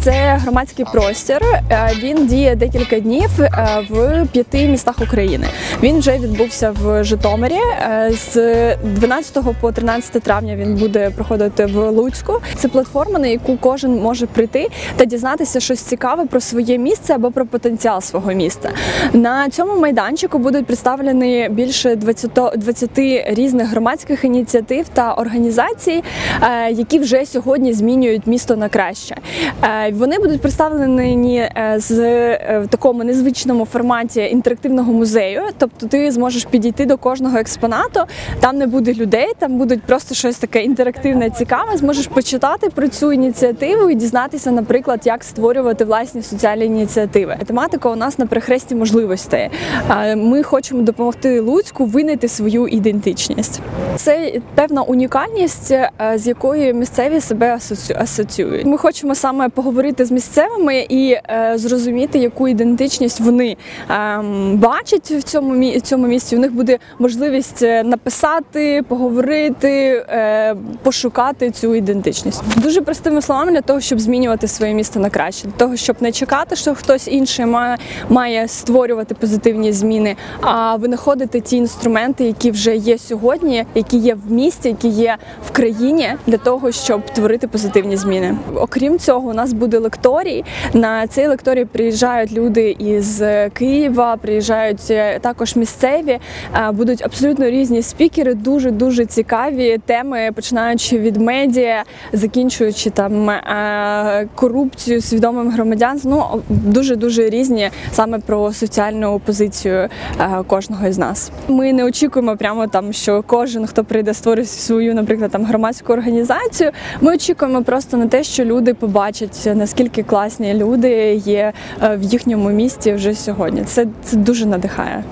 це громадський простір. Е, Він діє декілька днів е, в п'яти містах України. Він вже відбувся в Житомирі. Е, З 12 по 13 травня він буде проходити в Луцьку. Це платформа, на яку кожен може прийти та дізнатися щось цікаве про своє місце або про потенціал свого міста. На цьому майданчику будуть представлені більше 20, 20 різних громадських ініціатив та організацій, які вже сьогодні змінюють місто на краще. Е, Вони будуть представлені е, з е, такому незвичному форматі інтерактивного музею. Тобто ти зможеш підійти до кожного експонату, там не буде людей, там будуть просто щось таке інтерактивне, цікаве. Зможеш почитати про цю ініціативу і дізнатися, наприклад, як створювати власні соціальні ініціативи. Тематика у нас на перехресті можливостей. Ми хочемо допомогти Луцьку винайти свою ідентичність. Це певна унікальність, з якою місцеві себе асоціюють. Ми хочемо саме поговорити з місцевими і е, зрозуміти, яку ідентичність вони ем, бачать в цьому мі- цьому місці. У них буде можливість е, написати, поговорити, е, пошукати цю ідентичність. Дуже простими словами для того, щоб змінювати своє місто на краще, для того, щоб не чекати, що хтось інший має, має створювати позитивні зміни, а винаходити ті інструменти, які вже є сьогодні, які є в місті, які є в країні, для того, щоб творити позитивні зміни. Окрім цього, у нас буде лекторій. На цей лекторій приїжджають люди із Києва, приїжджають е, також місцеві. Е, Будуть абсолютно різні спікери, дуже дуже цікаві теми, починаючи від медіа, закінчуючи там е, корупцію, свідомим громадянством. Ну дуже дуже різні саме про соціальну позицію кожного із нас. Ми не очікуємо прямо там, що кожен, хто прийде, створить свою, наприклад, там громадську організацію. Ми очікуємо просто на те, що люди побачать наскільки класні люди є е, в їхньому місті вже сьогодні. Це, це дуже надихає.